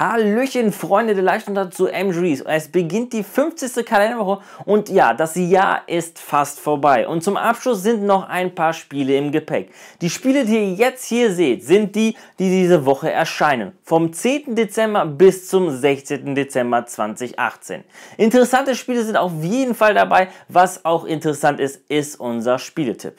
Hallöchen, Freunde der Leichtathletik zu MGs. Es beginnt die 50. Kalenderwoche und ja, das Jahr ist fast vorbei. Und zum Abschluss sind noch ein paar Spiele im Gepäck. Die Spiele, die ihr jetzt hier seht, sind die, die diese Woche erscheinen. Vom 10. Dezember bis zum 16. Dezember 2018. Interessante Spiele sind auf jeden Fall dabei. Was auch interessant ist, ist unser Spieletipp.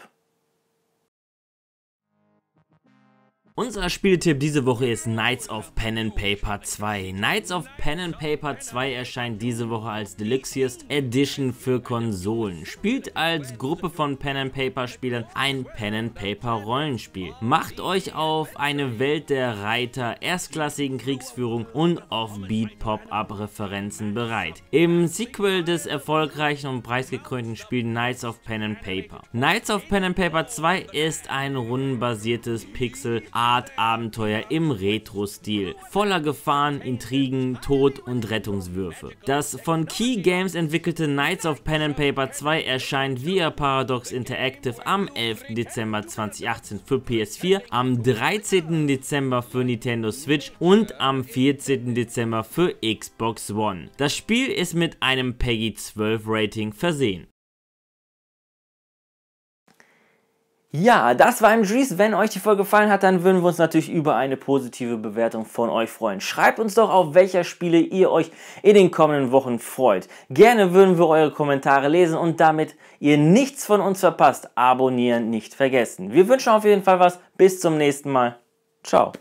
Unser Spieltipp diese Woche ist Knights of Pen and Paper 2. Knights of Pen and Paper 2 erscheint diese Woche als Deluxiest Edition für Konsolen. Spielt als Gruppe von Pen and Paper Spielern ein Pen and Paper Rollenspiel. Macht euch auf eine Welt der Reiter, erstklassigen Kriegsführung und Offbeat Pop-Up Referenzen bereit. Im Sequel des erfolgreichen und preisgekrönten Spiels Knights of Pen and Paper. Knights of Pen and Paper 2 ist ein rundenbasiertes Pixel Art Abenteuer im Retro-Stil, voller Gefahren, Intrigen, Tod und Rettungswürfe. Das von Key Games entwickelte Knights of Pen and Paper 2 erscheint via Paradox Interactive am 11. Dezember 2018 für PS4, am 13. Dezember für Nintendo Switch und am 14. Dezember für Xbox One. Das Spiel ist mit einem PEGI 12 Rating versehen. Ja, das war MGs. Wenn euch die Folge gefallen hat, dann würden wir uns natürlich über eine positive Bewertung von euch freuen. Schreibt uns doch, auf welcher Spiele ihr euch in den kommenden Wochen freut. Gerne würden wir eure Kommentare lesen und damit ihr nichts von uns verpasst, abonnieren nicht vergessen. Wir wünschen auf jeden Fall was. Bis zum nächsten Mal. Ciao.